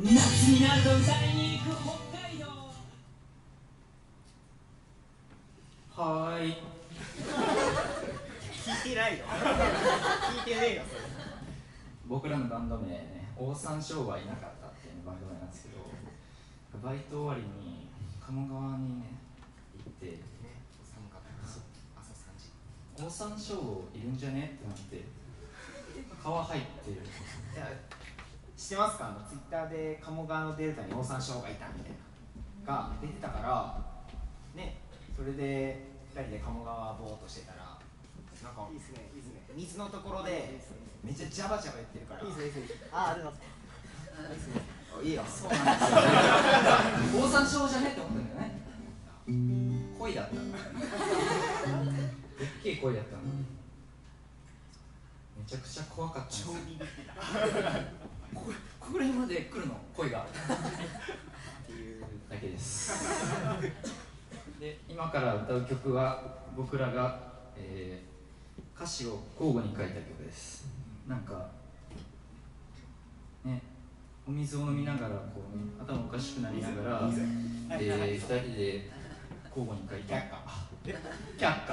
夏になると歌いに行く北海道。はーい。聞いてないよ。聞いてねえよ。僕らのバンド名ねオオサンショウはいなかったっていうバンド名なんですけどバイト終わりに鴨川にね行ってね寒かった。な朝3時。オオサンショウいるんじゃね？ってなって川入ってる。いや知ってますか？あのツイッターで鴨川のデルタにオオサンショウがいたみたいな。が出てたからねそれで2人で鴨川ボーっとしてたらなんかいいっすねいいっすね。水のところでめっちゃジャバジャバ言ってるから。いいっすねいいっすね。あありがとういいよ。そうなんですよ。オオサンショウじゃね？って思ったんだよね。恋だったの。でっけえ恋だったの。めちゃくちゃ怖かったんですよここここら辺まで来るの？恋が。っていうだけです。で今から歌う曲は僕らが、えー歌詞を交互に書いた曲です。なんかねお水を飲みながらこう、ね、頭おかしくなりながら、えー、2人で交互に書いた。却下。却下、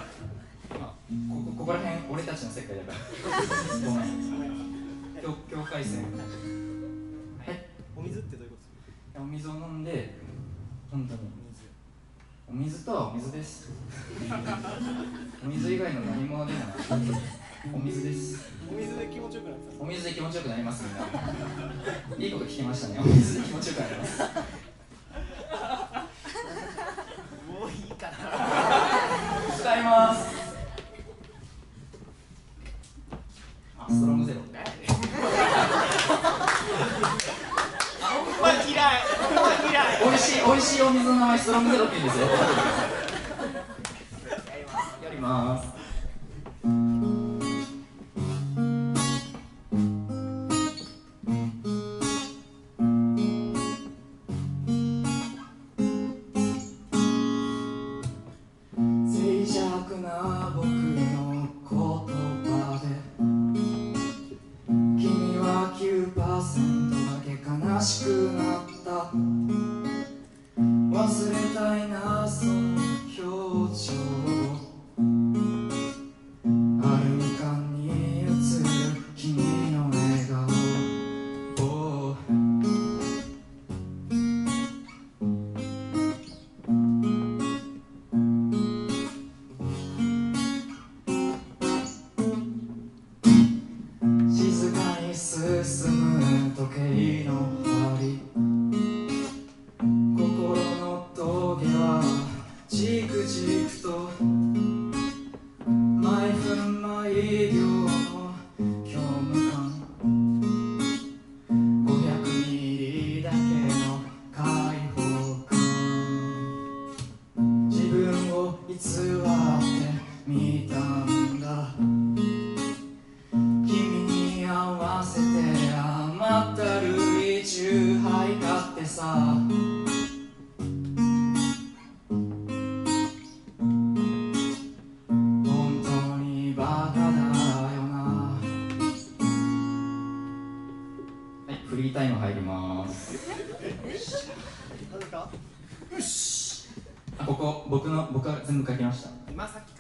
まあ、ここここら辺俺たちの世界だから。ごめん境境界線はい。お水ってどういうことお水を飲んで本当にお水。とはお水です。お水以外の何物でもない。お水です。お水で気持ちよくなったお水で気持ちよくなりますみんないいこと聞きましたね。お水で気持ちよくなります 美味しい美味しいお水の名前ストロングゼロって言うんですよ。やります。くと毎分毎秒の虚無感500ミリだけの解放感。自分を偽るか？あここ僕の僕は全部書きました。今さっき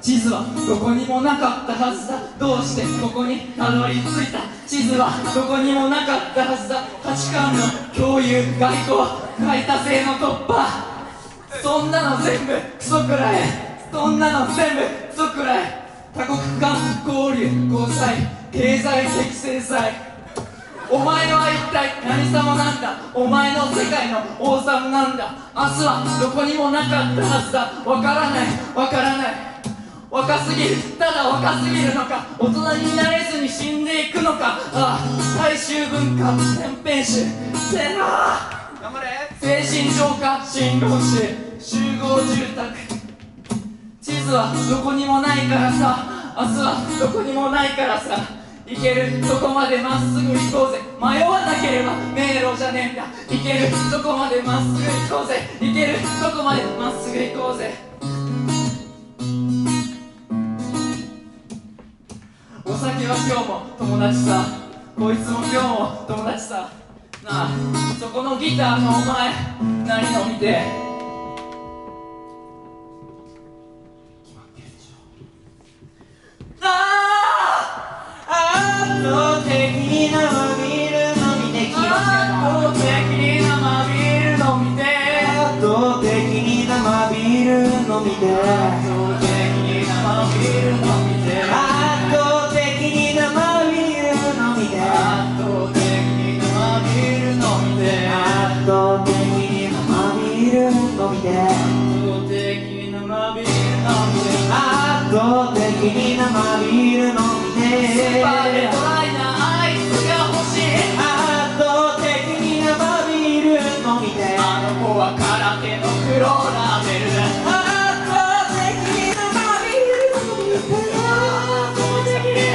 地図はどこにもなかったはずだ。どうしてここにたどり着いた。地図はどこにもなかったはずだ。価値観の共有外交排他性の突破。そんなの全部クソくらい。そんなの全部クソくらい。多国間交流交際経済的制裁。お前は一体何様なんだ。お前の世界の王様なんだ。明日はどこにもなかったはずだ。わからない。わからない。若すぎる。ただ若すぎるのか。大人になれずに死んでいくのか。ああ大衆文化天変種せな頑張れ精神浄化新郎集集合住宅。地図はどこにもないからさ。明日はどこにもないからさ。行けるそこまでまっすぐ行こうぜ。迷わなければ迷路じゃねえんだ。行けるそこまでまっすぐ行こうぜ。行けるそこまでまっすぐ行こうぜ。今日も友達さ。こいつも今日も友達さ。なあそこのギターのお前何飲みて。えあ圧倒的に生ビール飲みできあ圧倒的に生ビール飲みて。え圧倒的に生ビール飲みで圧倒的にに生ビール飲みスーパーででドライなアイスが欲しい。圧倒的に生ビール飲みであの子は空手の黒ラベルだ圧倒的に生ビール飲みで圧倒的に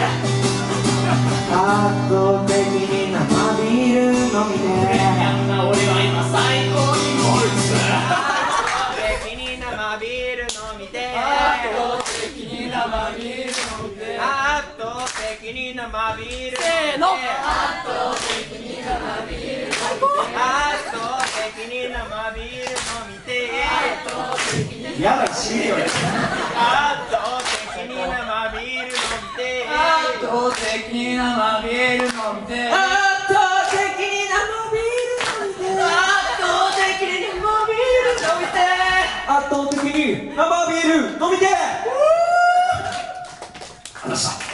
圧倒的に生ビール飲みでやんな俺は今最高にモルツ的に生ビール飲みで圧倒的に生ビール圧倒的に生ビールせーの。圧倒的に生ビール飲みてやばい死ぬよ俺圧倒的に生ビール飲みて圧倒的に生ビール飲みてえ。圧倒的に生ビール飲みて圧倒的に生ビール飲みてえ。圧倒的に生ビール飲みて話した